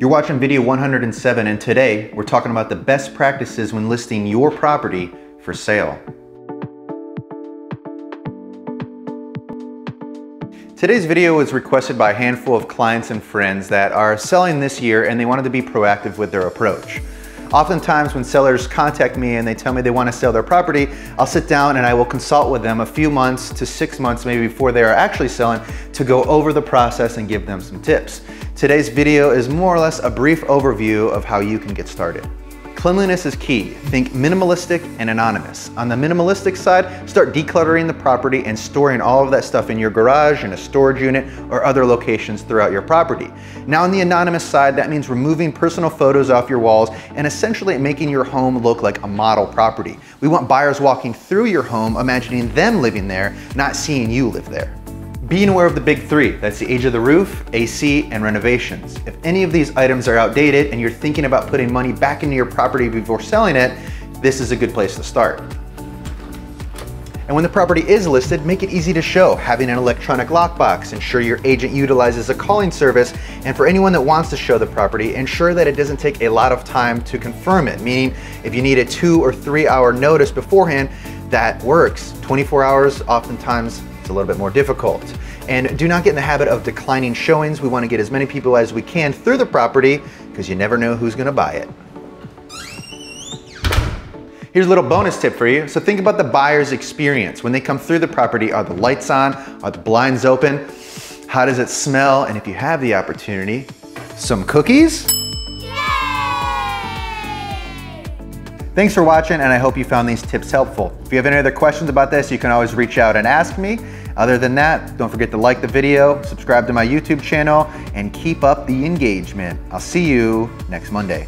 You're watching video 107 and today we're talking about the best practices when listing your property for sale. Today's video was requested by a handful of clients and friends that are selling this year and they wanted to be proactive with their approach. Oftentimes when sellers contact me and they tell me they want to sell their property, I'll sit down and I will consult with them a few months to six months maybe before they are actually selling to go over the process and give them some tips. Today's video is more or less a brief overview of how you can get started. Cleanliness is key. Think minimalistic and anonymous. On the minimalistic side, start decluttering the property and storing all of that stuff in your garage, in a storage unit, or other locations throughout your property. Now on the anonymous side, that means removing personal photos off your walls and essentially making your home look like a model property. We want buyers walking through your home, imagining them living there, not seeing you live there. Being aware of the big three, that's the age of the roof, AC, and renovations. If any of these items are outdated and you're thinking about putting money back into your property before selling it, this is a good place to start. And when the property is listed, make it easy to show, having an electronic lockbox, ensure your agent utilizes a calling service, and for anyone that wants to show the property, ensure that it doesn't take a lot of time to confirm it, meaning if you need a two or three hour notice beforehand, that works. 24 hours, oftentimes it's a little bit more difficult. And do not get in the habit of declining showings. We want to get as many people as we can through the property because you never know who's going to buy it. Here's a little bonus tip for you. So think about the buyer's experience. When they come through the property, are the lights on? Are the blinds open? How does it smell? And if you have the opportunity, some cookies? Thanks for watching and I hope you found these tips helpful. If you have any other questions about this, you can always reach out and ask me. Other than that, don't forget to like the video, subscribe to my YouTube channel, and keep up the engagement. I'll see you next Monday.